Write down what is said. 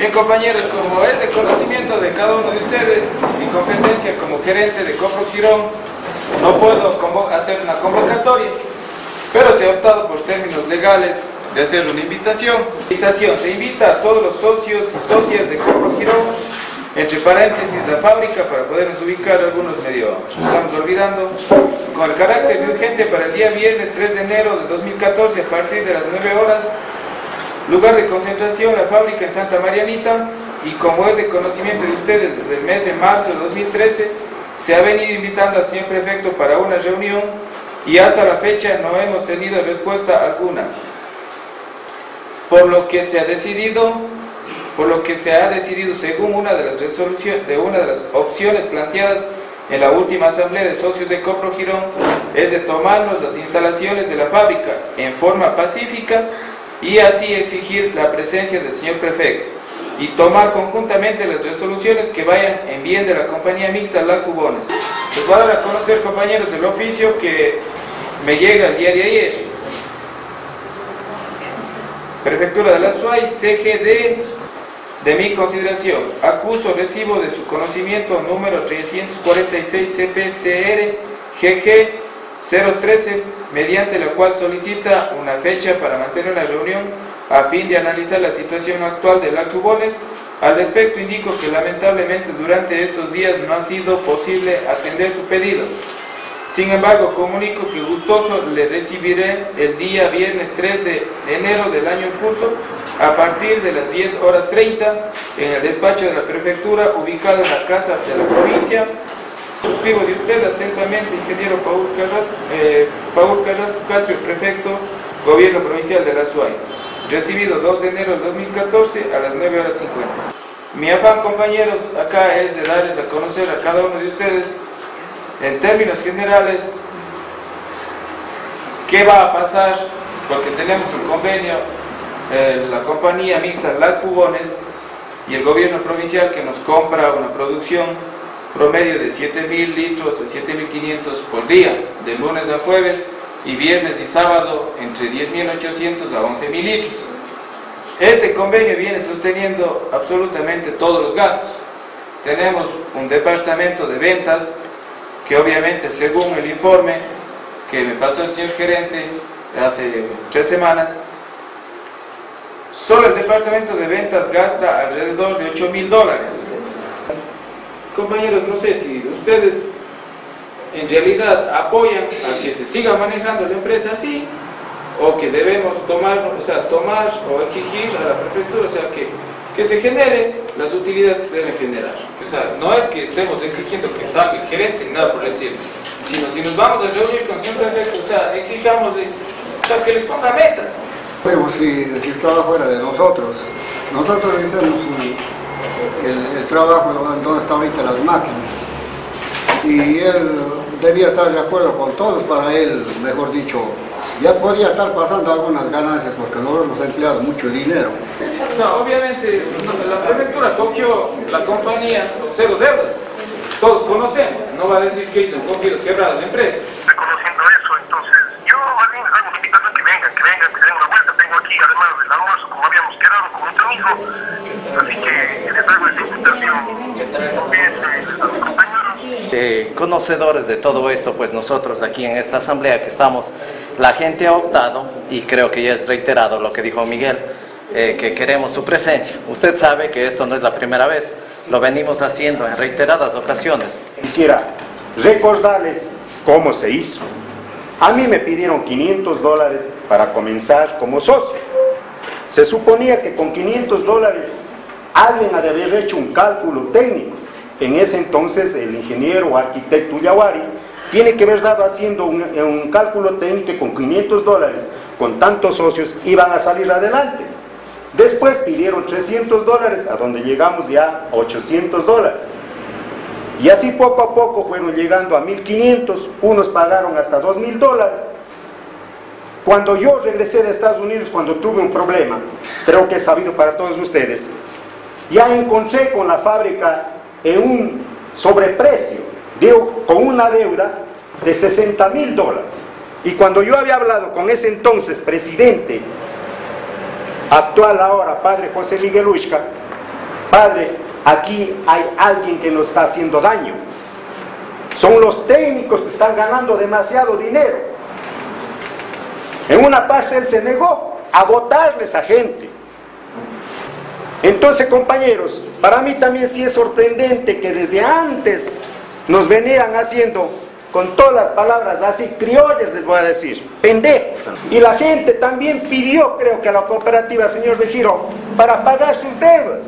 Bien compañeros, como es de conocimiento de cada uno de ustedes, mi competencia como gerente de Copro Quirón, no puedo hacer una convocatoria, pero se ha optado por términos legales de hacer una invitación. Invitación, se invita a todos los socios y socias de Copro Quirón, entre paréntesis la fábrica para podernos ubicar algunos medio, estamos olvidando, con el carácter de urgente para el día viernes 3 de enero de 2014 a partir de las 9 horas Lugar de concentración, la fábrica en Santa Marianita y como es de conocimiento de ustedes desde el mes de marzo de 2013, se ha venido invitando al señor prefecto para una reunión y hasta la fecha no hemos tenido respuesta alguna. Por lo que se ha decidido, por lo que se ha decidido según una de las resoluciones, de una de las opciones planteadas en la última asamblea de socios de Copro Girón, es de tomarnos las instalaciones de la fábrica en forma pacífica y así exigir la presencia del señor prefecto y tomar conjuntamente las resoluciones que vayan en bien de la compañía mixta La Cubones. Les voy a dar a conocer, compañeros, el oficio que me llega el día de ayer. Prefectura de la SUAY, CGD, de mi consideración, acuso recibo de su conocimiento número 346 CPCR GG 013, mediante la cual solicita una fecha para mantener una reunión a fin de analizar la situación actual de la Cubones. Al respecto indico que lamentablemente durante estos días no ha sido posible atender su pedido. Sin embargo, comunico que gustoso le recibiré el día viernes 3 de enero del año en curso a partir de las 10 horas 30 en el despacho de la prefectura ubicado en la casa de la provincia Suscribo de usted atentamente, ingeniero Paul Carrasco, eh, Paul Carrasco prefecto, Gobierno Provincial de la SUAY. Recibido 2 de enero del 2014 a las 9 horas 50. Mi afán, compañeros, acá es de darles a conocer a cada uno de ustedes, en términos generales, qué va a pasar, porque tenemos un convenio, eh, la compañía mixta Lat Cubones y el gobierno provincial que nos compra una producción promedio de 7.000 litros a 7.500 por día, de lunes a jueves y viernes y sábado entre 10.800 a 11.000 litros. Este convenio viene sosteniendo absolutamente todos los gastos. Tenemos un departamento de ventas que obviamente según el informe que me pasó el señor gerente hace tres semanas, solo el departamento de ventas gasta alrededor de 8 mil dólares compañeros, no sé si ustedes en realidad apoyan a que se siga manejando la empresa así o que debemos tomar, o sea, tomar o exigir a la prefectura, o sea, que, que se genere las utilidades que se deben generar. O sea, no es que estemos exigiendo que salga el gerente ni nada por el estilo, sino si nos vamos a reunir con siempre o sea, exijámosle, o sea, que les ponga metas. Pero si, si estaba fuera de nosotros, nosotros hicimos un el, trabajo donde están ahorita las máquinas. Y él debía estar de acuerdo con todos para él, mejor dicho, ya podría estar pasando algunas ganancias porque no hemos empleado mucho dinero. obviamente la prefectura cogió la compañía cero deudas, todos conocen, no va a decir que hizo, cogido quebrada la empresa. Reconociendo eso, entonces yo más bien hago una invitación que venga, que venga, que den una vuelta, tengo aquí además del almuerzo como habíamos quedado con nuestro hijo, así que eh, conocedores de todo esto, pues nosotros aquí en esta asamblea que estamos, la gente ha optado, y creo que ya es reiterado lo que dijo Miguel, eh, que queremos su presencia. Usted sabe que esto no es la primera vez, lo venimos haciendo en reiteradas ocasiones. Quisiera recordarles cómo se hizo. A mí me pidieron 500 dólares para comenzar como socio. Se suponía que con 500 dólares alguien ha de haber hecho un cálculo técnico. En ese entonces el ingeniero o arquitecto Yawari tiene que haber dado haciendo un, cálculo técnico con 500 dólares, con tantos socios, iban a salir adelante. Después pidieron 300 dólares, a donde llegamos ya a 800 dólares. Y así poco a poco fueron llegando a 1500, unos pagaron hasta 2000 dólares. Cuando yo regresé de Estados Unidos, cuando tuve un problema, creo que es sabido para todos ustedes, ya encontré con la fábrica en un sobreprecio, digo, con una deuda de 60 mil dólares. Y cuando yo había hablado con ese entonces presidente, actual ahora, padre José Miguel Ushka, Padre, aquí hay alguien que nos está haciendo daño. Son los técnicos que están ganando demasiado dinero. En una parte él se negó a votarles a gente. Entonces, compañeros, para mí también sí es sorprendente que desde antes nos venían haciendo con todas las palabras así, criollas les voy a decir, pendejos. Y la gente también pidió, creo que a la cooperativa, señor Giro para pagar sus deudas.